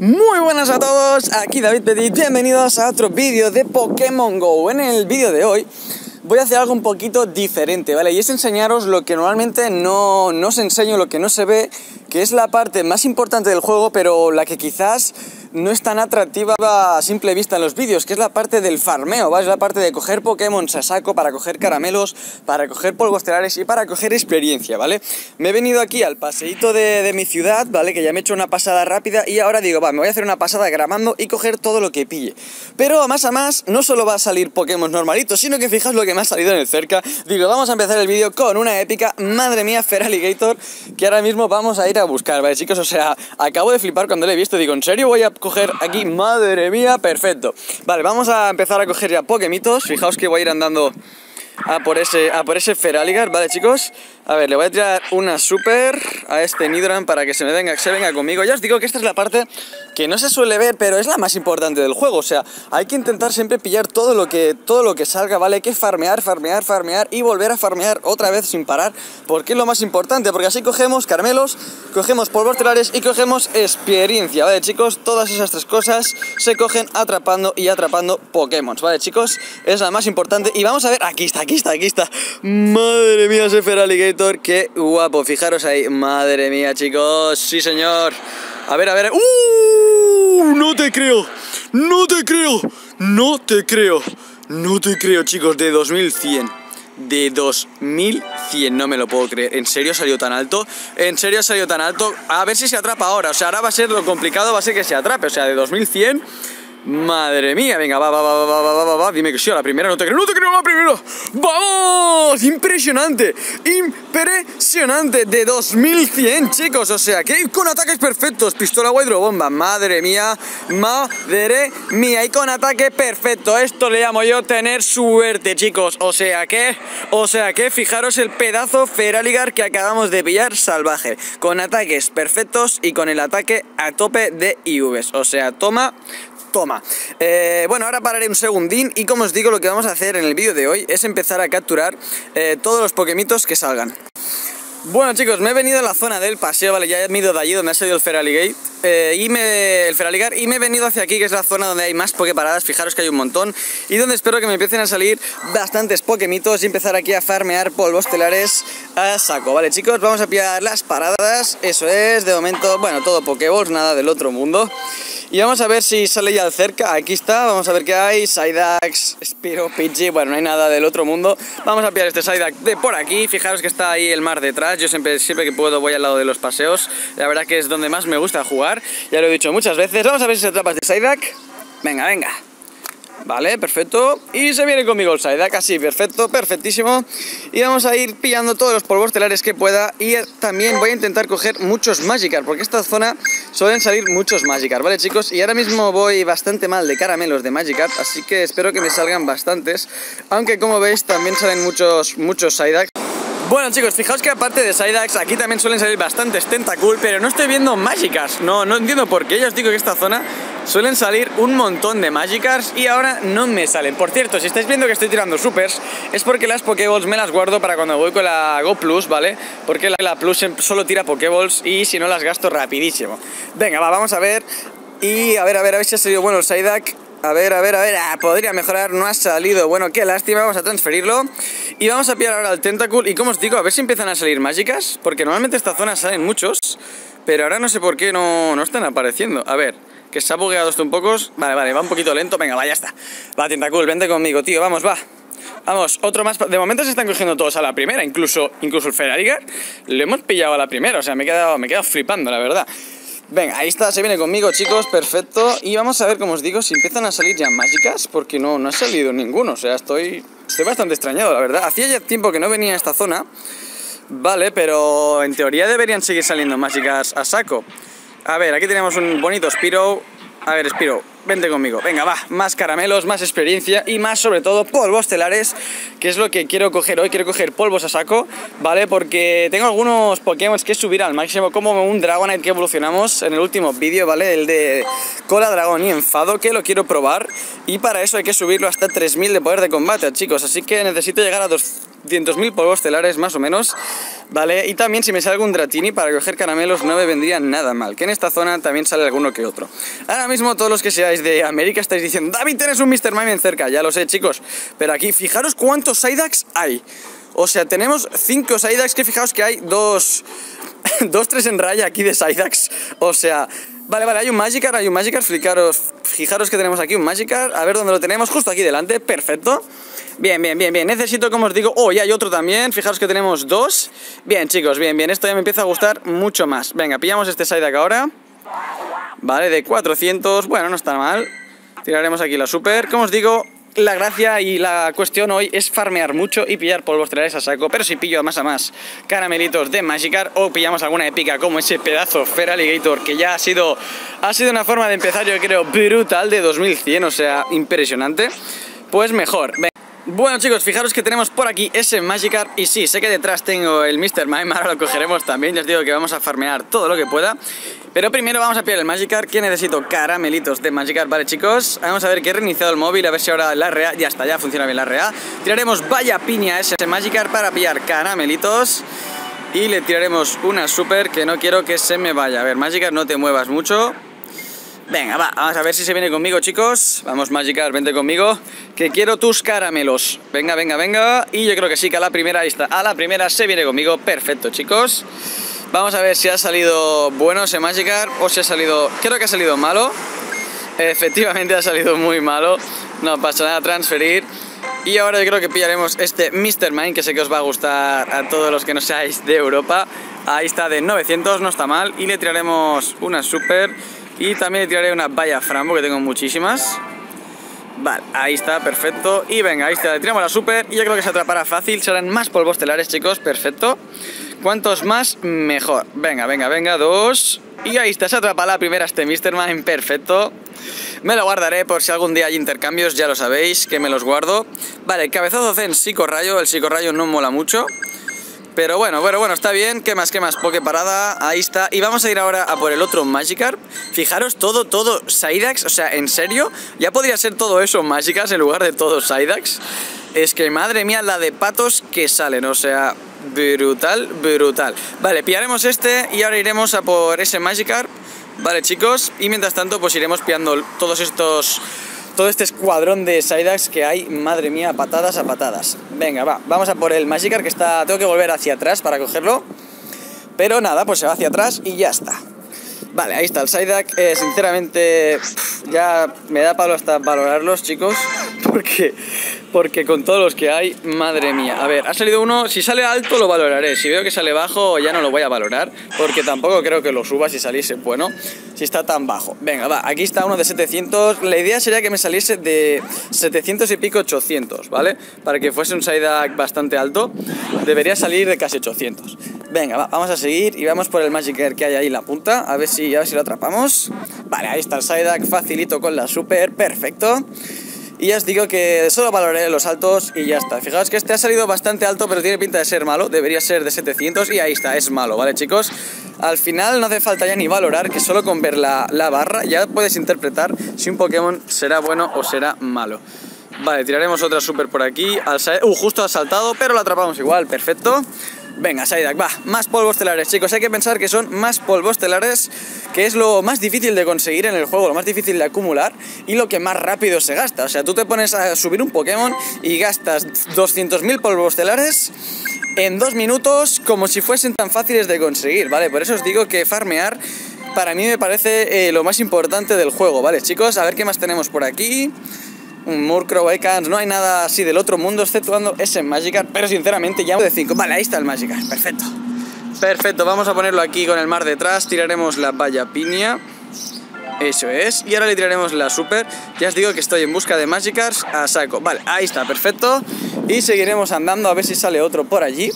Muy buenas a todos, aquí David Petit, bienvenidos a otro vídeo de Pokémon GO. En el vídeo de hoy voy a hacer algo un poquito diferente, ¿vale? Y es enseñaros lo que normalmente no, no os enseño, lo que no se ve, que es la parte más importante del juego, pero la que quizás no es tan atractiva a simple vista en los vídeos, que es la parte del farmeo, ¿vale? Es la parte de coger Pokémon a saco para coger caramelos, para coger polvos estelares y para coger experiencia, ¿vale? Me he venido aquí al paseíto de, de, mi ciudad, ¿vale? Que ya me he hecho una pasada rápida y ahora digo, va, me voy a hacer una pasada grabando y coger todo lo que pille. Pero a más a más, no solo va a salir Pokémon normalitos, sino que fijaos lo que me ha salido en el cerca. Digo, vamos a empezar el vídeo con una épica, madre mía, Feraligator, que ahora mismo vamos a ir a buscar, ¿vale, chicos? O sea, acabo de flipar cuando le he visto, digo, ¿en serio voy a coger aquí, madre mía, perfecto. Vale, vamos a empezar a coger ya Pokémitos. Fijaos que voy a ir andando a por ese, a por ese Feraligar, ¿vale, chicos? A ver, le voy a tirar una super a este Nidran para que se me venga, se venga conmigo. Ya os digo que esta es la parte que no se suele ver, pero es la más importante del juego. O sea, hay que intentar siempre pillar todo lo que, todo lo que salga, ¿vale? Hay que farmear, farmear, farmear y volver a farmear otra vez sin parar. Porque es lo más importante, porque así cogemos caramelos, cogemos polvos telares y cogemos experiencia, ¿vale, chicos? Todas esas tres cosas se cogen atrapando y atrapando Pokémon, ¿vale, chicos? Es la más importante. Y vamos a ver, aquí está, aquí está, aquí está. Madre mía, ese Feraligator, qué guapo. Fijaros ahí, madre mía, chicos. Sí, señor. A ver, a ver. ¡Uh! No te creo. No te creo. No te creo. No te creo, chicos, de 2100. De 2100, no me lo puedo creer. ¿En serio salió tan alto? ¿En serio salió tan alto? A ver si se atrapa ahora. O sea, ahora va a ser lo complicado, va a ser que se atrape. O sea, de 2100 Madre mía, venga, va, va, va, va, va, va, dime que sí, a la primera no te creo, no te creo a la primera. ¡Vamos! Impresionante, impresionante, de 2100, chicos, o sea, que con ataques perfectos, pistola bomba, madre mía, madre mía, y con ataque perfecto, esto le llamo yo tener suerte, chicos, o sea que, o sea que, fijaros el pedazo Feraligar que acabamos de pillar salvaje, con ataques perfectos y con el ataque a tope de IVs, o sea, toma toma. Eh, bueno, ahora pararé un segundín y como os digo, lo que vamos a hacer en el vídeo de hoy es empezar a capturar eh, todos los Pokémitos que salgan. Bueno chicos, me he venido a la zona del paseo, vale, ya he ido de allí donde ha salido el Feraligate eh, y me, el Feraligar y me he venido hacia aquí que es la zona donde hay más Poképaradas, fijaros que hay un montón y donde espero que me empiecen a salir bastantes Pokémitos y empezar aquí a farmear polvos telares a saco, vale chicos, vamos a pillar las paradas, eso es, de momento, bueno, todo Pokéballs, nada del otro mundo y vamos a ver si sale ya cerca, aquí está, vamos a ver qué hay, Psydax, Spiro, Pidgey, bueno, no hay nada del otro mundo. Vamos a pillar este Psydax de por aquí, fijaros que está ahí el mar detrás, yo siempre, siempre que puedo voy al lado de los paseos, la verdad que es donde más me gusta jugar. Ya lo he dicho muchas veces. Vamos a ver si se atrapas de Psyduck. Venga, venga. Vale, perfecto. Y se viene conmigo el Psyduck, así, perfecto, perfectísimo. Y vamos a ir pillando todos los polvos telares que pueda. Y también voy a intentar coger muchos Magikarp, porque esta zona suelen salir muchos Magikarp, ¿vale, chicos? Y ahora mismo voy bastante mal de caramelos de Magikarp, así que espero que me salgan bastantes. Aunque, como veis, también salen muchos, muchos Psyduck. Bueno chicos, fijaos que aparte de Psydax aquí también suelen salir bastantes Tentacool, pero no estoy viendo Magicars, no, no entiendo por qué, ya os digo que esta zona suelen salir un montón de Magicars y ahora no me salen. Por cierto, si estáis viendo que estoy tirando supers, es porque las Pokéballs me las guardo para cuando voy con la Go Plus, ¿vale? Porque la, Plus solo tira Pokéballs y si no las gasto rapidísimo. Venga, va, vamos a ver. Y a ver, a ver, a ver si ha salido bueno el. A ver, a ver, a ver, ah, podría mejorar, no ha salido. Bueno, qué lástima, vamos a transferirlo. Y vamos a pillar ahora el Tentacool. Y como os digo, a ver si empiezan a salir mágicas Porque normalmente esta zona salen muchos Pero ahora no sé por qué no, no están apareciendo. A ver, que se ha bugueado esto un poco. Vale, vale, va un poquito lento, venga, va, ya está. Va, Tentacool, vente conmigo, tío, vamos, va. Vamos, otro más. De momento se están cogiendo todos a la primera, incluso, incluso el Ferrarigar. Lo hemos pillado a la primera, o sea, me he quedado, me he quedado flipando, la verdad. Venga, ahí está, se viene conmigo, chicos, perfecto. Y vamos a ver, como os digo, si empiezan a salir ya mágicas, porque no, no ha salido ninguno. O sea, estoy, estoy bastante extrañado, la verdad. Hacía ya tiempo que no venía a esta zona, vale, pero en teoría deberían seguir saliendo mágicas a saco. A ver, aquí tenemos un bonito Spiro. A ver, Spiro, vente conmigo. Venga, va, más caramelos, más experiencia y más sobre todo polvos telares, que es lo que quiero coger hoy. Quiero coger polvos a saco, ¿vale? Porque tengo algunos Pokémon que subir al máximo, como un Dragonite que evolucionamos en el último vídeo, ¿vale? El de Cola Dragón y Enfado, que lo quiero probar. Y para eso hay que subirlo hasta 3000 de poder de combate, chicos. Así que necesito llegar a dos 200.000 polvos estelares más o menos, ¿vale? Y también si me sale algún Dratini para coger caramelos no me vendría nada mal, que en esta zona también sale alguno que otro. Ahora mismo todos los que seáis de América estáis diciendo, David, tienes un Mr. Mime cerca, ya lo sé chicos, pero aquí fijaros cuántos Psyducks hay. O sea, tenemos 5 Psyducks que fijaos que hay dos, dos, tres en raya aquí de Psyducks. O sea, vale, vale, hay un Magikarp, hay un Magikarp, fijaros, fijaros que tenemos aquí un Magikarp, a ver dónde lo tenemos, justo aquí delante, perfecto. Bien, bien, bien, bien. Necesito, como os digo... Oh, y hay otro también. Fijaros que tenemos dos. Bien, chicos, bien, bien. Esto ya me empieza a gustar mucho más. Venga, pillamos este Psyduck ahora. Vale, de 400. Bueno, no está mal. Tiraremos aquí la super. Como os digo, la gracia y la cuestión hoy es farmear mucho y pillar polvos estelares a saco, pero si pillo más a más caramelitos de Magikarp o pillamos alguna épica como ese pedazo Feraligator que ya ha sido, ha sido una forma de empezar yo creo brutal de 2100, o sea, impresionante, pues mejor. Bueno chicos, fijaros que tenemos por aquí ese Magikarp y sí, sé que detrás tengo el Mr. Mime, ahora lo cogeremos también, ya os digo que vamos a farmear todo lo que pueda pero primero vamos a pillar el Magikarp, que necesito caramelitos de Magikarp, vale chicos Vamos a ver que he reiniciado el móvil, a ver si ahora la RA, ya está, ya funciona bien la RA Tiraremos vaya piña ese Magikarp para pillar caramelitos y le tiraremos una super que no quiero que se me vaya. A ver, Magikarp, no te muevas mucho. Venga, va, vamos a ver si se viene conmigo, chicos. Vamos, Magikarp, vente conmigo, que quiero tus caramelos. Venga, venga, venga. Y yo creo que sí, que a la primera, ahí está. A la primera se viene conmigo. Perfecto, chicos. Vamos a ver si ha salido bueno ese Magikarp o si ha salido... Creo que ha salido malo. Efectivamente ha salido muy malo. No pasa nada, transferir. Y ahora yo creo que pillaremos este Mr. Mine, que sé que os va a gustar a todos los que no seáis de Europa. Ahí está de 900, no está mal. Y le tiraremos una super y también le tiraré una valla frambo, que tengo muchísimas. Vale, ahí está, perfecto. Y venga, ahí está, le tiramos la super y yo creo que se atrapará fácil. Serán más polvos telares, chicos, perfecto. Cuantos más, mejor. Venga, venga, venga, dos. Y ahí está, se atrapa la primera este Mr. Man, perfecto. Me lo guardaré por si algún día hay intercambios, ya lo sabéis, que me los guardo. Vale, cabezazo Zen psicorrayo, el psicorrayo no mola mucho. Pero bueno, bueno, bueno, está bien. ¿Qué más, qué más? Poke parada, ahí está. Y vamos a ir ahora a por el otro Magikarp. Fijaros, todo, todo Psydax. O sea, ¿en serio? Ya podría ser todo eso Magikarp en lugar de todo Psydax. Es que, madre mía, la de patos que salen. O sea, brutal, brutal. Vale, pillaremos este y ahora iremos a por ese Magikarp. Vale, chicos. Y mientras tanto, pues iremos pillando todos estos todo este escuadrón de Psyducks que hay, madre mía, patadas a patadas. Venga, va, vamos a por el Magikarp que está... Tengo que volver hacia atrás para cogerlo. Pero nada, pues se va hacia atrás y ya está. Vale, ahí está el Psyduck. Eh, sinceramente, ya me da palo hasta valorarlos, chicos. Porque porque con todos los que hay, madre mía. A ver, ha salido uno, si sale alto lo valoraré, si veo que sale bajo ya no lo voy a valorar, porque tampoco creo que lo suba si saliese bueno, si está tan bajo. Venga, va, aquí está uno de 700, la idea sería que me saliese de 700 y pico 800, ¿vale? Para que fuese un Psyduck bastante alto, debería salir de casi 800. Venga, va, vamos a seguir y vamos por el Magic que hay ahí en la punta, a ver si, a ver si lo atrapamos. Vale, ahí está el Psyduck, facilito con la super, perfecto. Y ya os digo que solo valoraré los altos y ya está. Fijaos que este ha salido bastante alto, pero tiene pinta de ser malo. Debería ser de 700 y ahí está, es malo, ¿vale, chicos? Al final no hace falta ya ni valorar, que solo con ver la, barra ya puedes interpretar si un Pokémon será bueno o será malo. Vale, tiraremos otra super por aquí. uh, justo ha saltado, pero lo atrapamos igual, perfecto. Venga, Psyduck, va, más polvos telares, chicos. Hay que pensar que son más polvos telares, que es lo más difícil de conseguir en el juego, lo más difícil de acumular y lo que más rápido se gasta. O sea, tú te pones a subir un Pokémon y gastas 200.000 polvos telares en dos minutos como si fuesen tan fáciles de conseguir, ¿vale? Por eso os digo que farmear para mí me parece eh, lo más importante del juego, ¿vale, chicos? A ver qué más tenemos por aquí un Murkrow, Ekans, no hay nada así del otro mundo exceptuando ese Magikarp, pero sinceramente ya de 5. Vale, ahí está el Magikarp, perfecto. Perfecto, vamos a ponerlo aquí con el mar detrás, tiraremos la valla piña. Eso es, y ahora le tiraremos la super. Ya os digo que estoy en busca de Magikarps a saco. Vale, ahí está, perfecto. Y seguiremos andando a ver si sale otro por allí.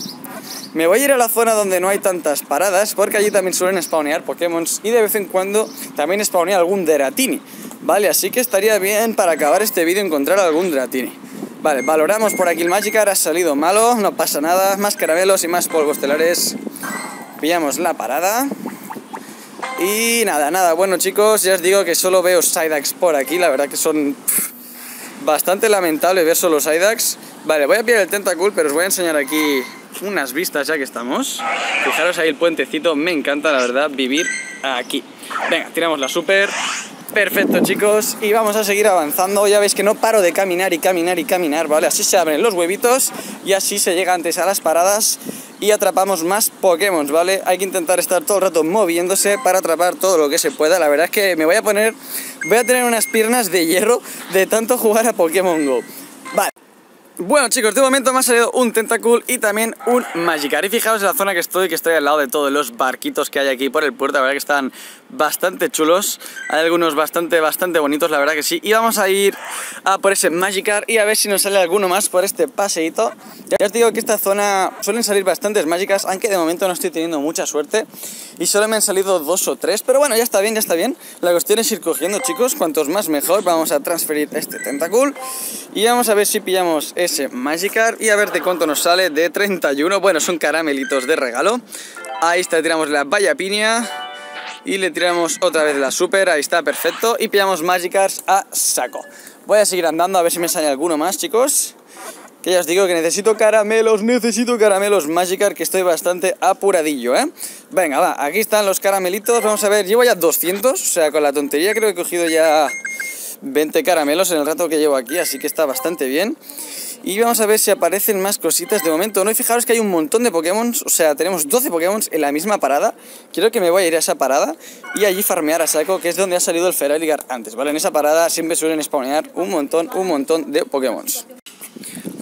Me voy a ir a la zona donde no hay tantas paradas, porque allí también suelen spawnear Pokémon y de vez en cuando también spawnea algún Deratini. Vale, así que estaría bien para acabar este vídeo encontrar algún Dratini. Vale, valoramos por aquí el Magikarp, ha salido malo, no pasa nada, más caramelos y más polvos telares. Pillamos la parada. Y nada, nada, bueno chicos, ya os digo que solo veo Psyducks por aquí, la verdad que son bastante lamentable ver solo Psyducks. Vale, voy a pillar el Tentacool, pero os voy a enseñar aquí unas vistas ya que estamos. Fijaros ahí el puentecito, me encanta la verdad vivir aquí. Venga, tiramos la super. Perfecto chicos, y vamos a seguir avanzando, ya veis que no paro de caminar y caminar y caminar, ¿vale? Así se abren los huevitos y así se llega antes a las paradas y atrapamos más Pokémon, ¿vale? Hay que intentar estar todo el rato moviéndose para atrapar todo lo que se pueda, la verdad es que me voy a poner, voy a tener unas piernas de hierro de tanto jugar a Pokémon GO. Vale. Bueno chicos, de momento me ha salido un Tentacool y también un Magikarp Y fijaos en la zona que estoy, que estoy al lado de todos los barquitos que hay aquí por el puerto La verdad que están bastante chulos. Hay algunos bastante, bastante bonitos, la verdad que sí. Y vamos a ir a por ese Magikarp y a ver si nos sale alguno más por este paseíto. Ya os digo que esta zona suelen salir bastantes Magikars Aunque de momento no estoy teniendo mucha suerte Y solo me han salido dos o tres Pero bueno, ya está bien, ya está bien. La cuestión es ir cogiendo chicos, cuantos más mejor. Vamos a transferir este Tentacool Y vamos a ver si pillamos ese Magikarp y a ver de cuánto nos sale. De 31. Bueno, son caramelitos de regalo. Ahí está, tiramos la valla piña y le tiramos otra vez la super, ahí está, perfecto. Y pillamos Magikarps a saco. Voy a seguir andando a ver si me sale alguno más, chicos. Que ya os digo que necesito caramelos, necesito caramelos Magikarp, que estoy bastante apuradillo, ¿eh? Venga, va, aquí están los caramelitos, vamos a ver, llevo ya 200, o sea, con la tontería creo que he cogido ya 20 caramelos en el rato que llevo aquí, así que está bastante bien. Y vamos a ver si aparecen más cositas de momento. No, y fijaros que hay un montón de Pokémon, o sea, tenemos 12 Pokémon en la misma parada. Quiero que me voy a ir a esa parada y allí farmear a saco, que es donde ha salido el Feraligar antes, ¿vale? En esa parada siempre suelen spawnear un montón, un montón de Pokémon.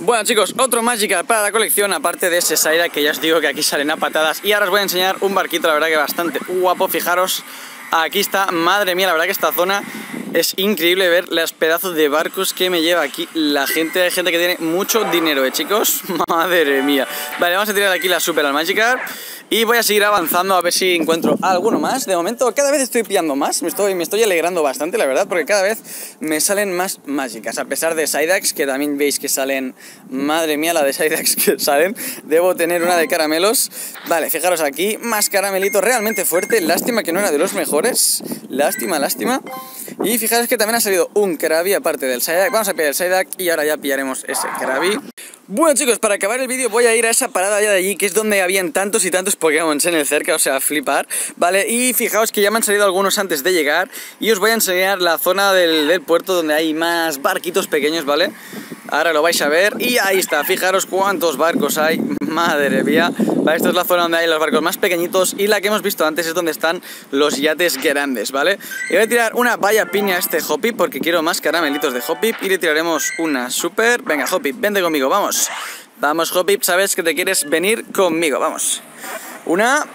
Bueno chicos, otro Magikarp para la colección, aparte de ese Saira que ya os digo que aquí salen a patadas. Y ahora os voy a enseñar un barquito, la verdad que bastante guapo, fijaros, aquí está, madre mía, la verdad que esta zona es increíble ver los pedazos de barcos que me lleva aquí la gente. Hay gente que tiene mucho dinero, ¿eh, chicos? Madre mía. Vale, vamos a tirar aquí la Super al Magikarp. Y voy a seguir avanzando a ver si encuentro alguno más. De momento cada vez estoy pillando más, me estoy, me estoy alegrando bastante, la verdad, porque cada vez me salen más mágicas. A pesar de Psydax, que también veis que salen, madre mía, la de Psydax que salen. Debo tener una de caramelos. Vale, fijaros aquí, más caramelito realmente fuerte. Lástima que no era de los mejores. Lástima, lástima. Y fijaros que también ha salido un Krabi aparte del Psyduck. Vamos a pillar el Psyduck y ahora ya pillaremos ese Krabi. Bueno chicos, para acabar el vídeo voy a ir a esa parada allá de allí, que es donde habían tantos y tantos Pokémon en el cerca, o sea, flipar, ¿vale? Y fijaos que ya me han salido algunos antes de llegar y os voy a enseñar la zona del, puerto donde hay más barquitos pequeños, ¿vale? Ahora lo vais a ver y ahí está, fijaros cuántos barcos hay, madre mía. Esta es la zona donde hay los barcos más pequeñitos y la que hemos visto antes es donde están los yates grandes, ¿vale? Y voy a tirar una valla piña a este Hoppip porque quiero más caramelitos de Hoppip y le tiraremos una super... Venga, Hoppip, vente conmigo, vamos. Vamos, Hoppip, sabes que te quieres venir conmigo, vamos. Una,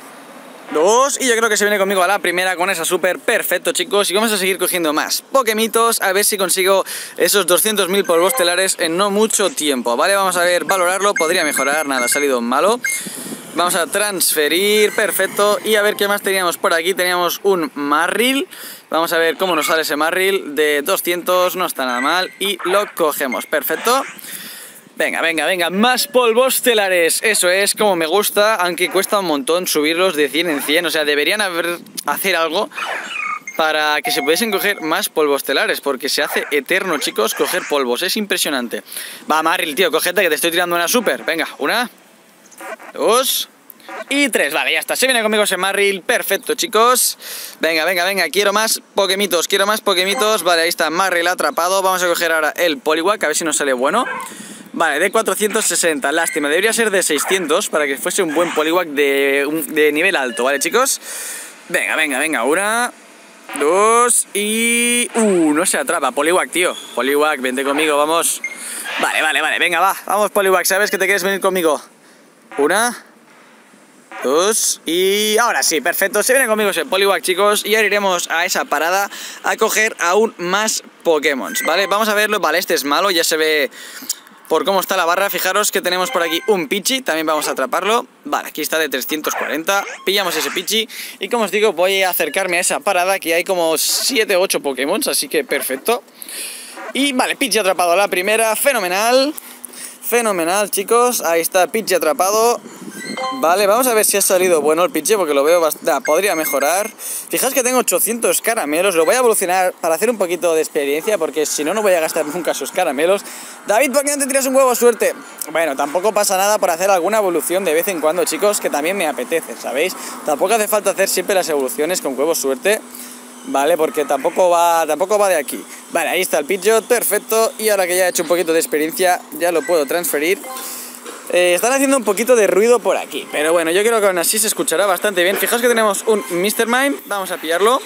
dos y yo creo que se viene conmigo a la primera con esa super perfecto chicos y vamos a seguir cogiendo más Pokemitos a ver si consigo esos 200.000 polvos telares en no mucho tiempo vale vamos a ver valorarlo podría mejorar nada ha salido malo. Vamos a transferir perfecto y a ver qué más teníamos por aquí teníamos un marril. Vamos a ver cómo nos sale ese marril de 200 no está nada mal y lo cogemos perfecto Venga, venga, venga, más polvos telares. Eso es como me gusta, aunque cuesta un montón subirlos de 100 en 100. O sea, deberían hacer algo para que se pudiesen coger más polvos telares, porque se hace eterno, chicos, coger polvos. Es impresionante. Va, Maril, tío, cogete que te estoy tirando una super. Venga, una, dos, y tres, vale, ya está, se viene conmigo ese Marril, perfecto chicos Venga, venga, venga, quiero más Pokemitos, quiero más Pokemitos Vale, ahí está Marril atrapado, vamos a coger ahora el Poliwag A ver si nos sale bueno Vale, de 460, lástima, debería ser de 600 para que fuese un buen Poliwag de, de nivel alto, ¿vale chicos? Venga, venga, venga, una, dos y... Uh, no se atrapa, Poliwag, tío Poliwag, vente conmigo, vamos Vale, vale, vale, venga, va, vamos Poliwag, ¿sabes que te quieres venir conmigo? Una, dos y ahora sí, perfecto, se viene conmigo ese Poliwag chicos y ahora iremos a esa parada a coger aún más Pokémon, ¿vale? Vamos a verlo, vale, este es malo, ya se ve por cómo está la barra, fijaros que tenemos por aquí un Pichi, también vamos a atraparlo. Vale, aquí está de 340, pillamos ese Pichi y como os digo voy a acercarme a esa parada que hay como 7 o 8 Pokémon, así que perfecto. Y vale, Pichi atrapado la primera, fenomenal, fenomenal chicos, ahí está Pichi atrapado. Vale, vamos a ver si ha salido bueno el pinche porque lo veo bastante... podría mejorar. Fijaos que tengo 800 caramelos, lo voy a evolucionar para hacer un poquito de experiencia porque si no, no voy a gastar nunca sus caramelos. David, ¿por qué no te tiras un huevo suerte? Bueno, tampoco pasa nada por hacer alguna evolución de vez en cuando, chicos, que también me apetece, ¿sabéis? Tampoco hace falta hacer siempre las evoluciones con huevo suerte. ¿vale? Porque tampoco va, tampoco va de aquí. Vale, ahí está el Pidgeot, perfecto. Y ahora que ya he hecho un poquito de experiencia, ya lo puedo transferir. Eh, están haciendo un poquito de ruido por aquí, pero bueno, yo creo que aún así se escuchará bastante bien. Fijaos que tenemos un Mr. Mime, vamos a pillarlo.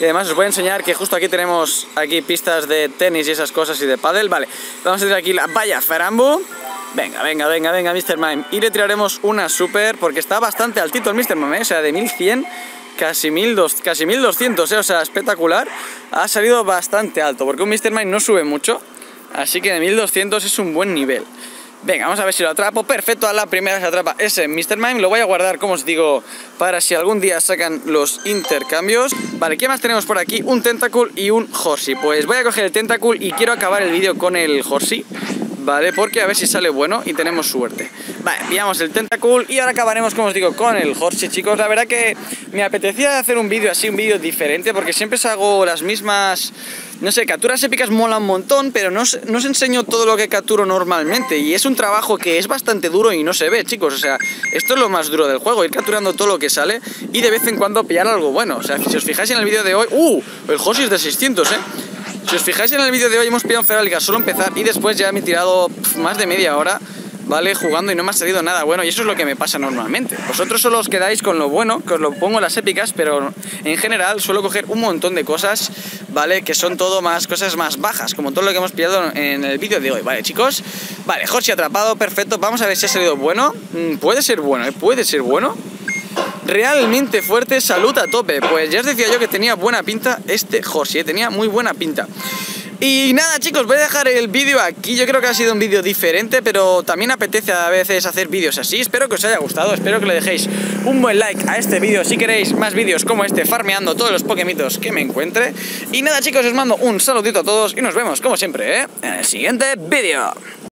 Y además os voy a enseñar que justo aquí tenemos aquí pistas de tenis y esas cosas y de paddle. Vale, vamos a tirar aquí la valla Farambu. Venga, venga, venga, venga, Mr. Mime. Y le tiraremos una super, porque está bastante altito el Mr. Mime, ¿eh? o sea, de 1100 casi, 1200, casi 1200, ¿eh? o sea, espectacular. Ha salido bastante alto, porque un Mr. Mime no sube mucho, así que de 1200 es un buen nivel. Venga, vamos a ver si lo atrapo. Perfecto, a la primera se atrapa ese Mr. Mime. Lo voy a guardar, como os digo, para si algún día sacan los intercambios. Vale, ¿qué más tenemos por aquí? Un Tentacool y un Horsey. Pues voy a coger el Tentacool y quiero acabar el vídeo con el Horsey. Vale, porque a ver si sale bueno y tenemos suerte. Vale, pillamos el Tentacool y ahora acabaremos, como os digo, con el Horsey, chicos. La verdad que me apetecía hacer un vídeo así, un vídeo diferente, porque siempre hago las mismas no sé, capturas épicas mola un montón, pero no, no os enseño todo lo que capturo normalmente. Y es un trabajo que es bastante duro y no se ve, chicos. O sea, esto es lo más duro del juego, ir capturando todo lo que sale y de vez en cuando pillar algo bueno. O sea, si os fijáis en el vídeo de hoy... ¡Uh! El Hoshi es de 600, ¿eh? Si os fijáis en el vídeo de hoy hemos pillado un Feraliga solo empezar y después ya me he tirado más de media hora ¿vale? Jugando y no me ha salido nada bueno y eso es lo que me pasa normalmente. Vosotros solo os quedáis con lo bueno, que os lo pongo en las épicas, pero en general suelo coger un montón de cosas, ¿vale? Que son todo más cosas más bajas, como todo lo que hemos pillado en el vídeo de hoy, ¿vale, chicos? Vale, Hoshi atrapado, perfecto. Vamos a ver si ha salido bueno. Mm, puede ser bueno, ¿eh? Puede ser bueno. Realmente fuerte, salud a tope. Pues ya os decía yo que tenía buena pinta este Hoshi, ¿eh? tenía muy buena pinta. Y nada chicos, voy a dejar el vídeo aquí, yo creo que ha sido un vídeo diferente, pero también apetece a veces hacer vídeos así, espero que os haya gustado, espero que le dejéis un buen like a este vídeo si queréis más vídeos como este, farmeando todos los Pokémitos que me encuentre. Y nada chicos, os mando un saludito a todos y nos vemos como siempre, ¿eh? en el siguiente vídeo.